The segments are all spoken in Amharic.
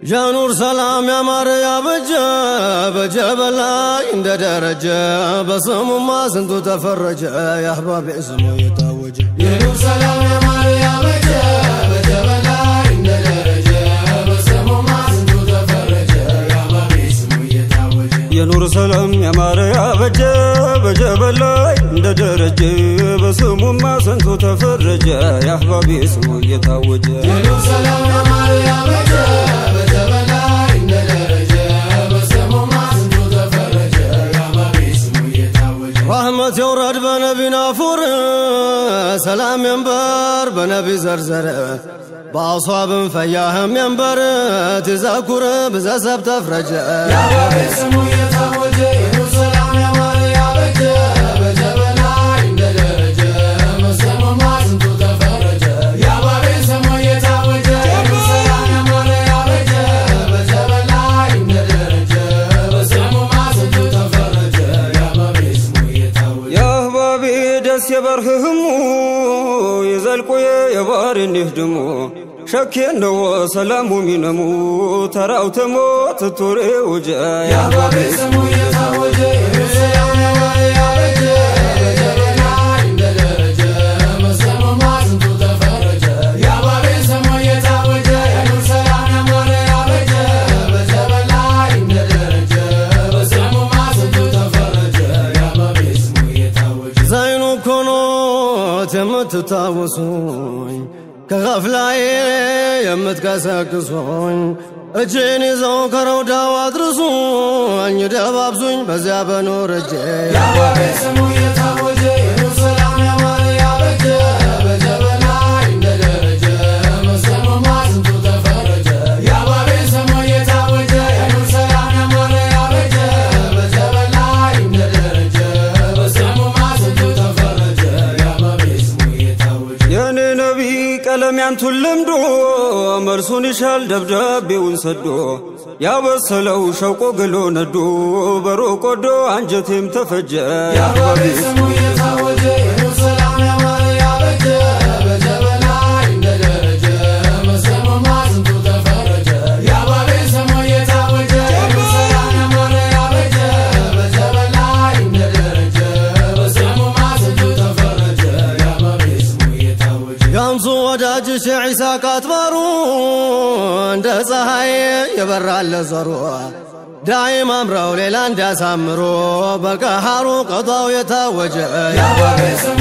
ጃኑር ሰላም ያማረ ያበጀ በጀበል ላይ እንደ ደረጀ በስሙማ ስንቱ ተፈረጀ የአህባቤ ስሙ የታወጀ። የኑር ሰላም ያማረ ያበጀ በጀበል ላይ እንደ በስሙማ ስንቱ ተፈረጀ የአህባቤ ስሙ እየታወጀ የኑር ሰላም ያማረ ያበጀ በጀበል ላይ እንደ ደረጀ በስሙማ ስንቱ ተፈረጀ የአህባቤ ስሙ እየታወጀ የኑር ሰላም ያማረ ያበጀ በነቢ ናፉር ሰላም የንበር በነቢ ዘርዘረ በአሷብን ፈያህም የንበር ትዘኩር ብዘሰብ ተፍረጀ ደስ የበርህህሙ የዘልቆ የባሪኒህ ድሞ ሸኬ ነው ሰላሙ ሚነሙ ተራውተሞ ትቱሬ ውጀ የአህባቤ ስሙ እየታወጀ የኑር ሰላም ኮኖት የምትታወሱኝ ከገፍላዬ የምትቀሰቅሱኝ እጄን ይዘው ከረውዳው አድርሱኝ ደባብሱኝ በዚያ በኖር እጄ። የአህባቤ ስሙ እየታወጀ መልሱን ይሻል ደብዳቤውን ሰዶ ያበሰለው ሸውቆ ግሎ ነዶ በሩቅ ወዶ አንጀቴም ተፈጀ። የአህባቤ ስሙ እንደ ፀሐይ የበራለ ዘሩ። ዳይም አምረው ሌላ እንዲያሳምሮ በቀሃሩ ቀጣው የታወጀ። የአህባቤ ስሙ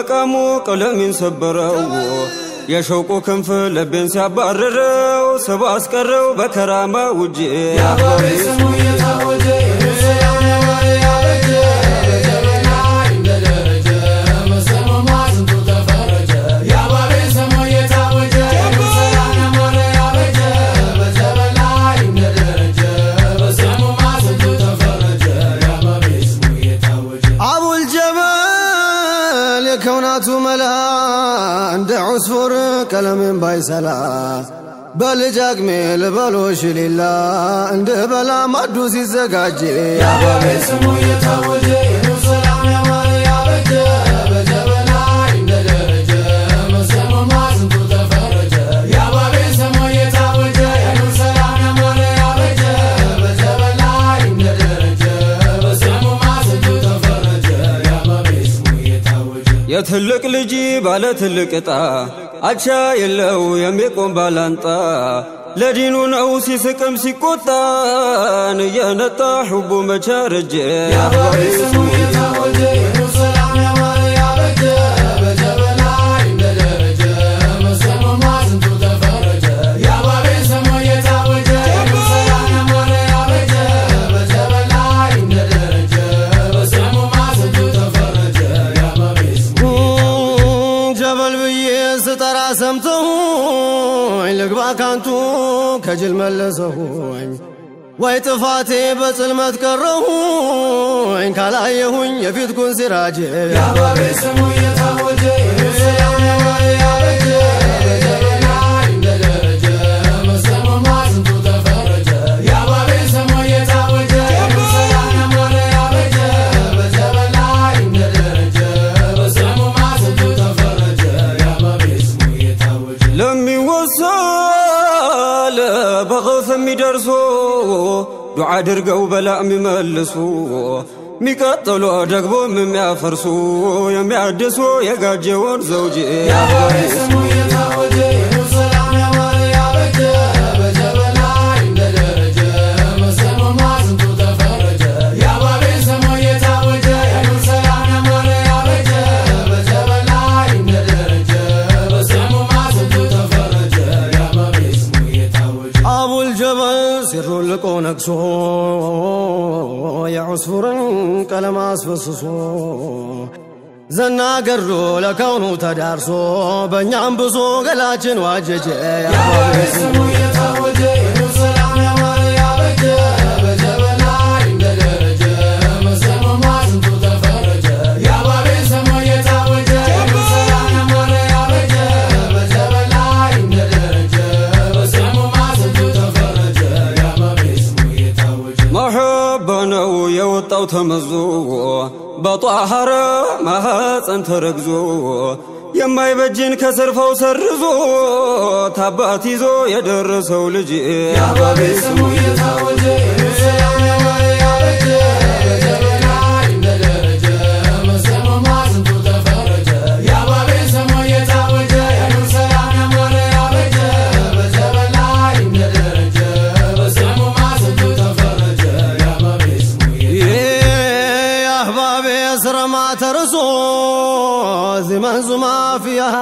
መቃሙ ቀለሜን ሰበረው። የሸውቁ ክንፍ ልቤን ሲያባረረው ስብ አስቀረው በከራማ ውጄ ባይሰላ በልጅ አቅሜ ልበሎሽ ሌላ እንደ በላ ማዱ ሲዘጋጅ። የአህባቤ ስሙ ሰላም ሰላም እየታወጀ የትልቅ ልጅ ባለ ትልቅ ዕጣ አቻ የለው የሚቆም ባላንጣ ለዲኑ ነው ሲስቅም ሲቆጣን እየነጣ ሕቡ መቻረጀ የአህባቤ ስሙ ከጅል መለሰሁኝ ወይ ጥፋቴ በጽልመት ቀረሁኝ። ካላየሁኝ የፊት ኩን ሲራጅ የአህባቤ ስሙ አድርገው በላ የሚመልሱ ሚቀጥሉ ደግሞ የሚያፈርሱ የሚያድሱ የጋጀውን ዘውጅ የአባቤ ቀለም አስፈስሶ ዘና ገድሎ ለከውኑ ተዳርሶ በእኛም ብሶ ገላችን ዋጀጀ። የአባቤ ስሙ የታወጀ ሰላም ያማረ የወጣው ተመዞ በጧሃረ ማኅፀን ተረግዞ የማይበጅን ከስርፈው ሰርዞ ታባት ይዞ የደረሰው ልጅ የአባቤ ስሙ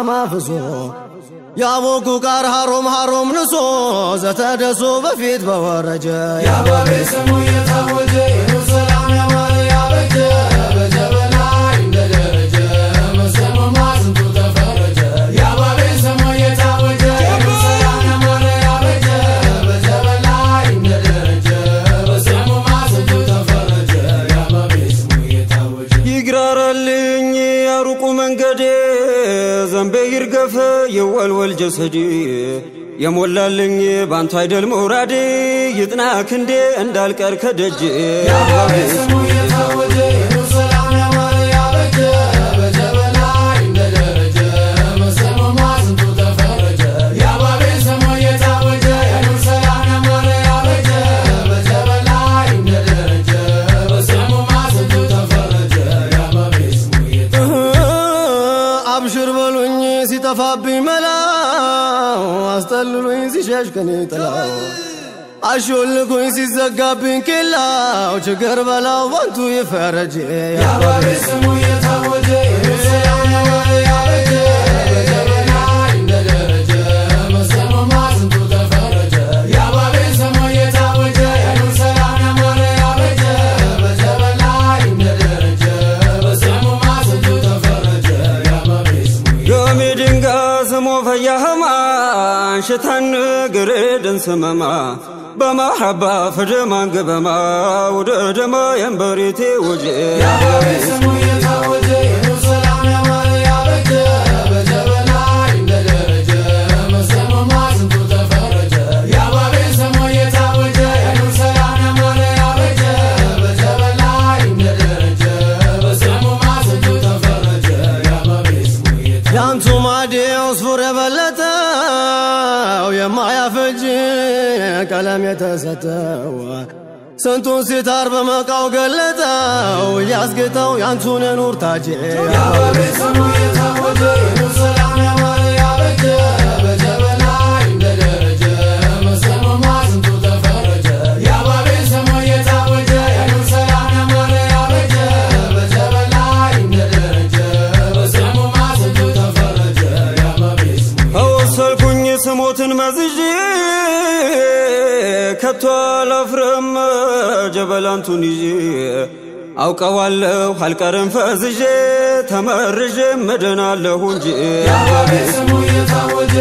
ማፍሶ ያቦኩ ቃር ሃሮም ሃሮም ንሶ ዘተደሶ በፊት በወረጀ። የአባቤ ስሙ የታወጀ ጀሰዴ የሞላልኝ ባንቱ አይደል መውራዴ ይጥና ክንዴ እንዳልቀር ከደጅ ሲሸሽ ከኔ ጥላው አሾልኩኝ ሲዘጋብኝ ኬላው ችግር በላው ባንቱ ይፈረጅ የአባቤ ስሙ የታወጀ ሽታን ግሬድን ስመማ በማሐባ ፍድማን ግበማ ውደ ደማ የንበሪቴ ውጅ የአባቤ ስሙ የታወጀ ቀለም የተሰጠው ስንቱን ሲታር በመቃው ገለጠው እያስጌጠው ያንቱን የኑር ታጅ የአባቤ ስሙ የታወጀ የኑር ሰላም ያማረ ያበጀ በጀበላ እንደ ደረጀ መሰሙማ ስንቱ ተፈረጀ የአባቤ ስሙ የታወጀ የኑር ሰላም ያማረ ያበጀ በጀበላ እንደ ደረጀ መሰሙማ ስንቱ ተፈረጀ የአባቤ ስሙ አወሰልኩኝ ስሞትን መዝዤ ከቶ አላፍርም ጀበላንቱን ይዤ አውቀዋለሁ አልቀርም ፈዝዤ ተመርዤ መድናለሁ እንጂ። ስሙ የታወጀ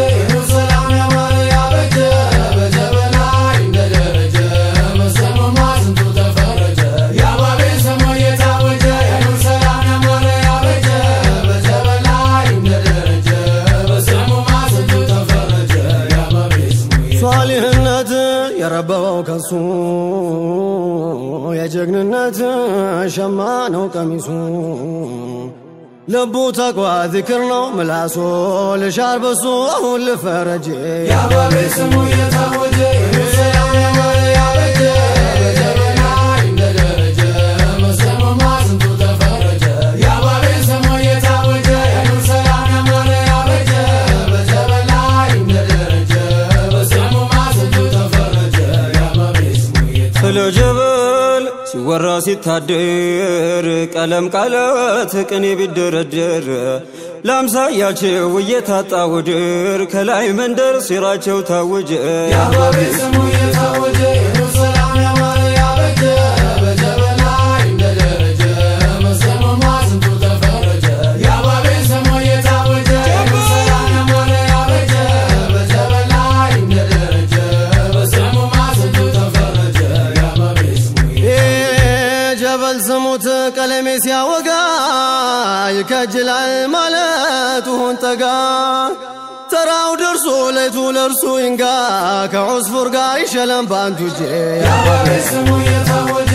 የጀግንነት ሸማ ነው ቀሚሱ። ልቡ ተቋ ዚክር ነው ምላሱ። ልሻር በሱ አሁን ልፈረጅ። የአባቤ ስሙ የታወጀ ሲታድር ቀለም ቃላት ቅኔ ቢደረደር ላምሳያቸው እየታጣ ውድር ከላይ መንደር ሲራቸው ታውጀ ሲያወጋይ ከጅላይ ማለቱ ሁን ጠጋ። ተራው ደርሶ ለይቱ ለርሱ ይንጋ። ከዑስፉር ጋር ይሸለም በአንዱ ጄ ስሙ የታወጀ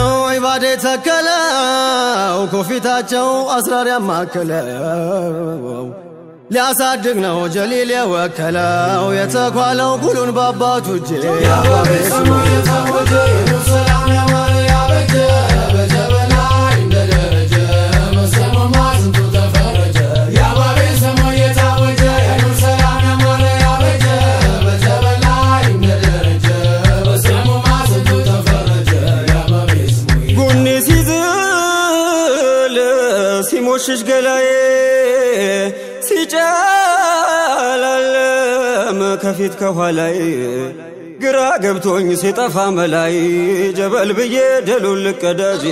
ኢባዴ ተከለው ኮፊታቸው አስራር ያማከለው። ሊያሳድግ ነው ጀሊል የወከለው የተኳለው ሁሉን በአባቱ እጅ። ሲሞሽሽ ገላዬ ሲጨላለም ከፊት ከኋላይ ግራ ገብቶኝ ሲጠፋ መላይ ጀበል ብዬ ደሉን ልቀዳጅ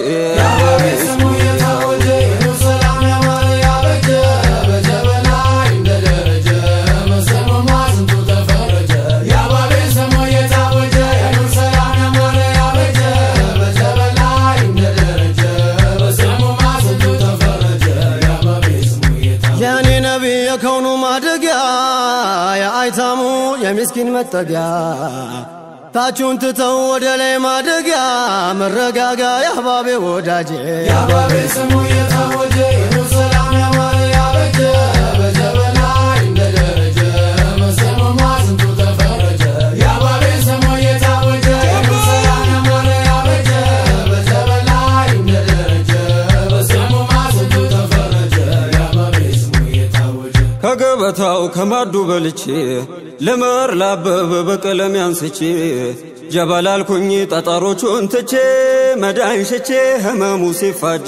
የምስኪን መጠጊያ ታችሁን ትተው ወደ ላይ ማደጊያ መረጋጋ የአባቤ ወዳጄ። የአህባቤ ስሙ የታወጀ ከገበታው ከማዱ በልቼ ልመር ላበበ በቀለም ያንስቼ ጀበላልኩኝ ጠጠሮቹን ትቼ መዳን ሽቼ ህመሙ ሲፋጅ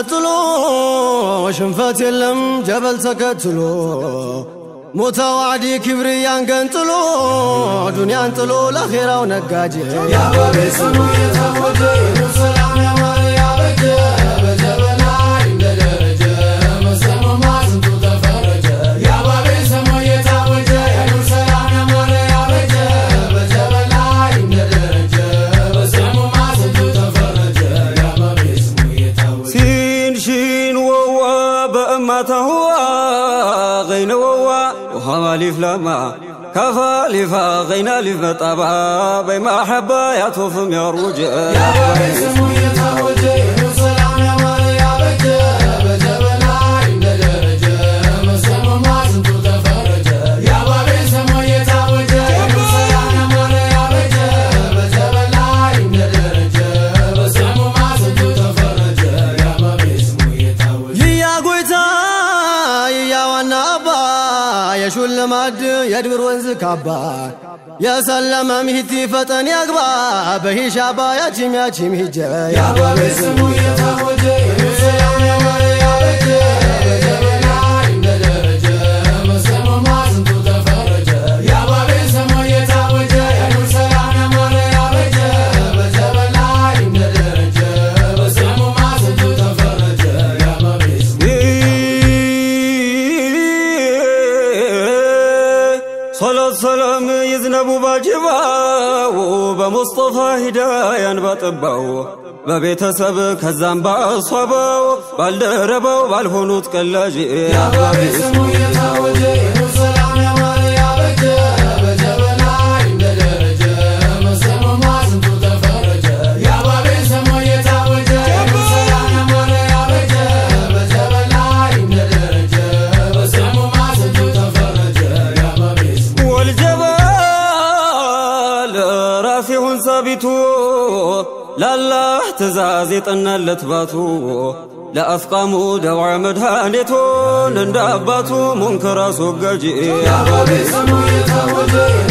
ቀጥሎ ሽንፈት የለም ጀበል ተከትሎ ሙተዋዲ ክብርያን ገንጥሎ ዱንያን ጥሎ ለኼራው ነጋጅ ያበቤ ስሙ የተወደ هو وهو ليف لما كفى ليف غنى ليف طبع بما حبا يطوف يا رجال ከድብር ወንዝ ካባ የሰለመ ሚቲ ፈጠን ያግባ በሂሻባ ያቺም ያቺም ስሙ የታወጀ ያንበጥባው በቤተሰብ ከዛም ባሷበው ባልደረባው ባልሆኑት ቀላጅ زيتنا لتباتو لا أفقامو دوع مدهانيتو لندباتو منكرا سوق الجئي يا ربي سمو يتوجر